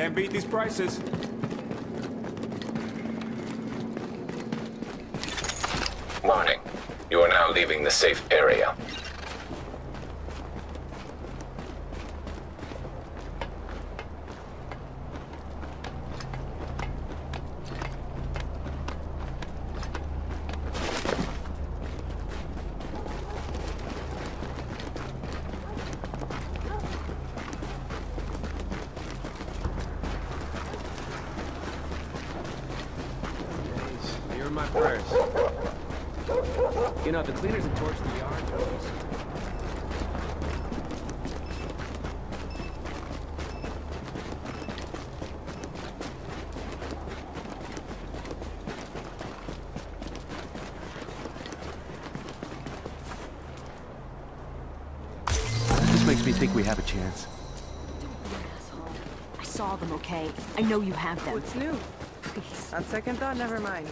Can't beat these prices. Warning. You are now leaving the safe area. Days, You're in my prayers. You know, the cleaners have torched the yard. Jones. This makes me think we have a chance. Asshole. I saw them, okay? I know you have them. What's new? Please. On second thought, never mind.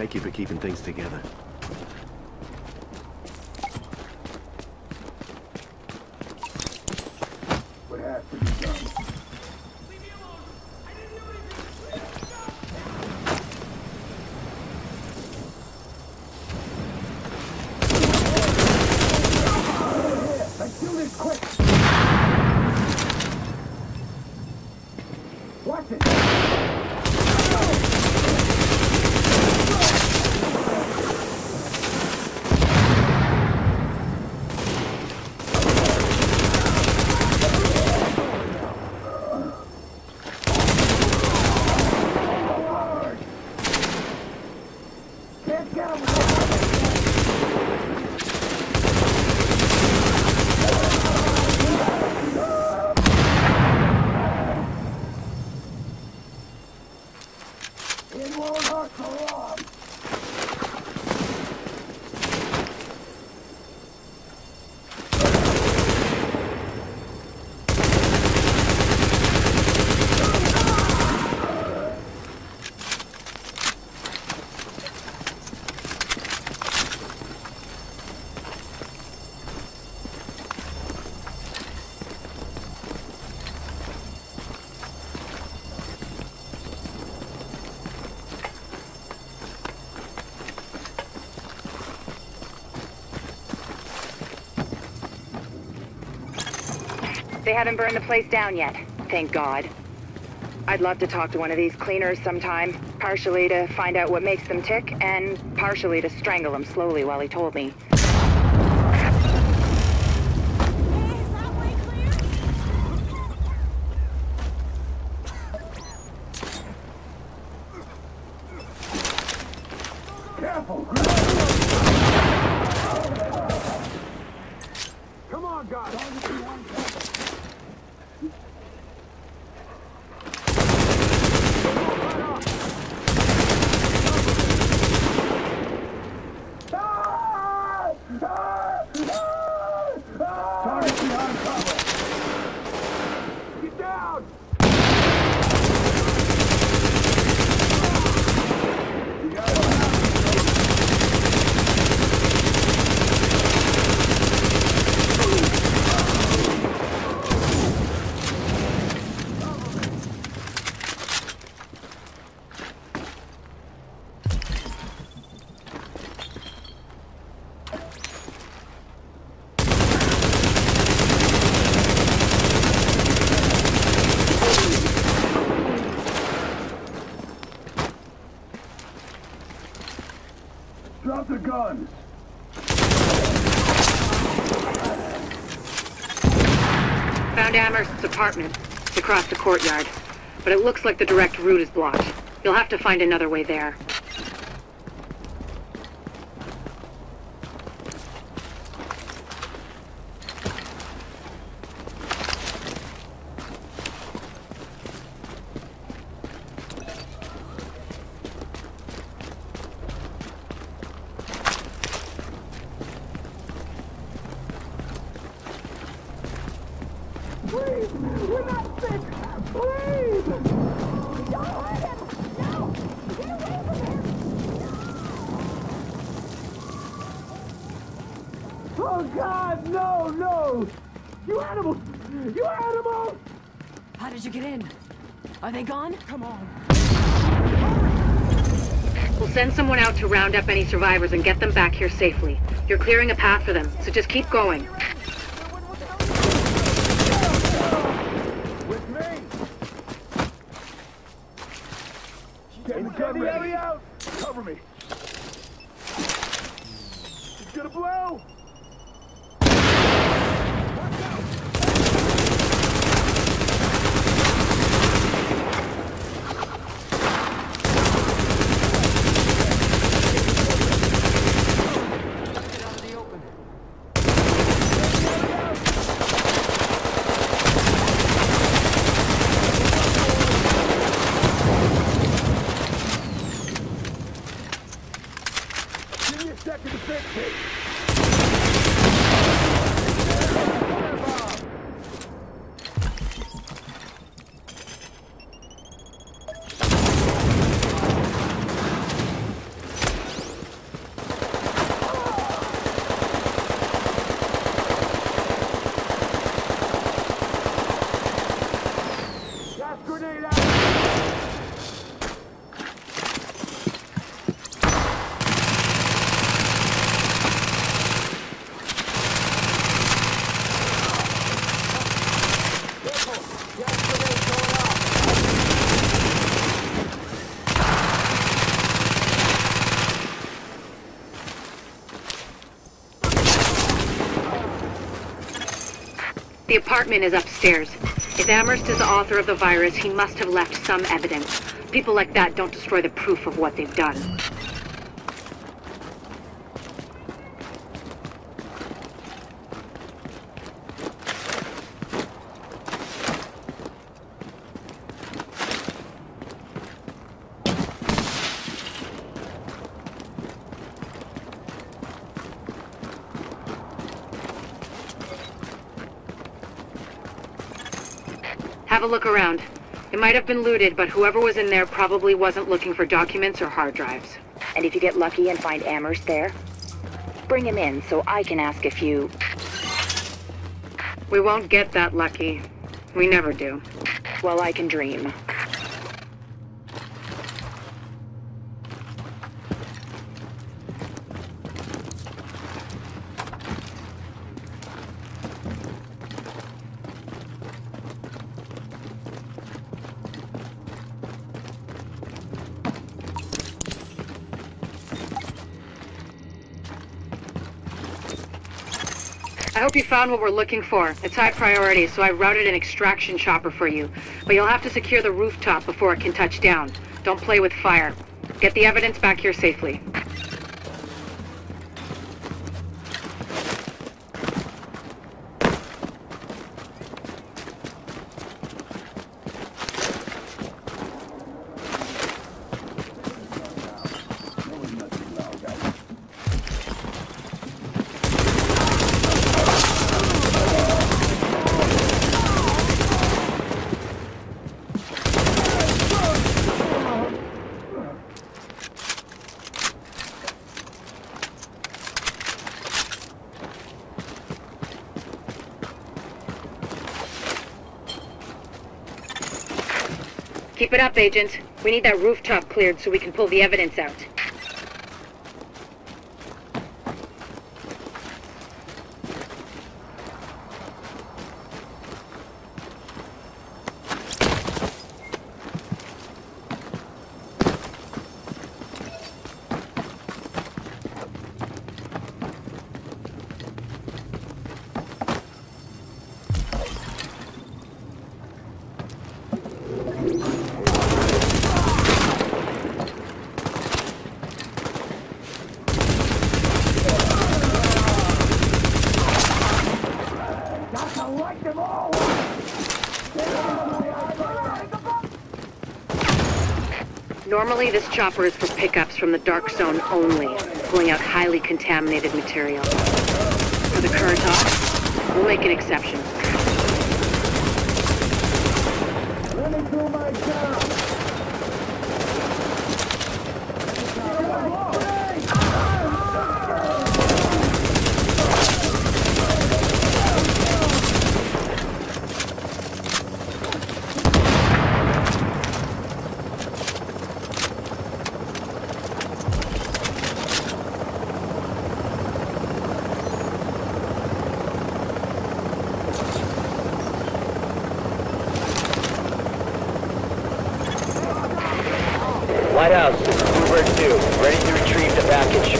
Thank you for keeping things together. Lord of Karam. They haven't burned the place down yet. Thank God. I'd love to talk to one of these cleaners sometime, partially to find out what makes them tick, and partially to strangle him slowly while he told me. Drop Found Amherst's apartment. It's across the courtyard. But it looks like the direct route is blocked. You'll have to find another way there. Oh God, no, no! You animals! You animals! How did you get in? Are they gone? Come on. We'll send someone out to round up any survivors and get them back here safely. You're clearing a path for them, so just keep going. The apartment is upstairs. If Amherst is the author of the virus, he must have left some evidence. People like that don't destroy the proof of what they've done. Have a look around. It might have been looted, but whoever was in there probably wasn't looking for documents or hard drives. And if you get lucky and find Amherst there, bring him in so I can ask a few. We won't get that lucky. We never do. Well, I can dream. I hope you found what we're looking for. It's high priority, so I routed an extraction chopper for you. But you'll have to secure the rooftop before it can touch down. Don't play with fire. Get the evidence back here safely. Keep it up, Agent. We need that rooftop cleared so we can pull the evidence out. Normally, this chopper is for pickups from the dark zone only, pulling out highly contaminated material. For the current ops, we'll make an exception. Lighthouse, Bluebird 2, ready to retrieve the package.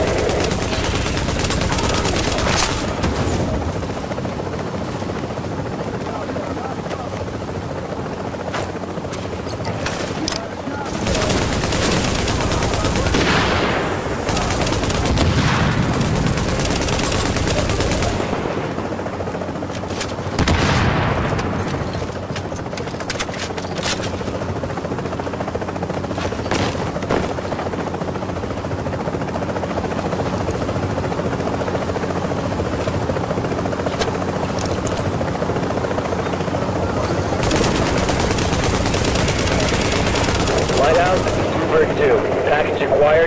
Lighthouse, Bluebird 2,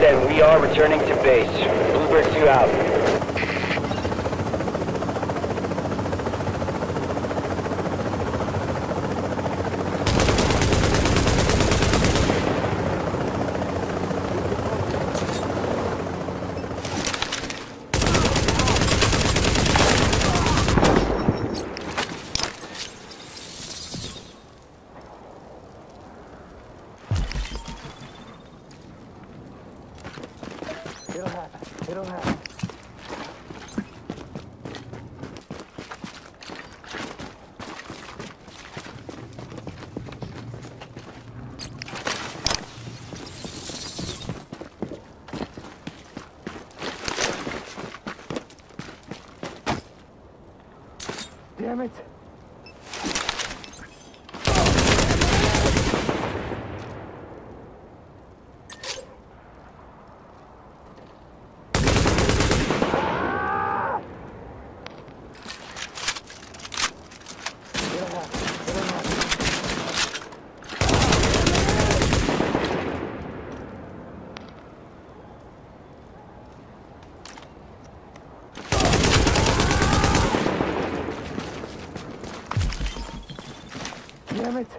and we are returning to base. Bluebird 2 out. It'll happen. It'll happen. Damn it! Damn it!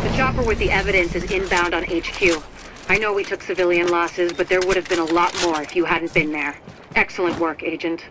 The chopper with the evidence is inbound on HQ. I know we took civilian losses, but there would have been a lot more if you hadn't been there. Excellent work, Agent.